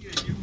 you.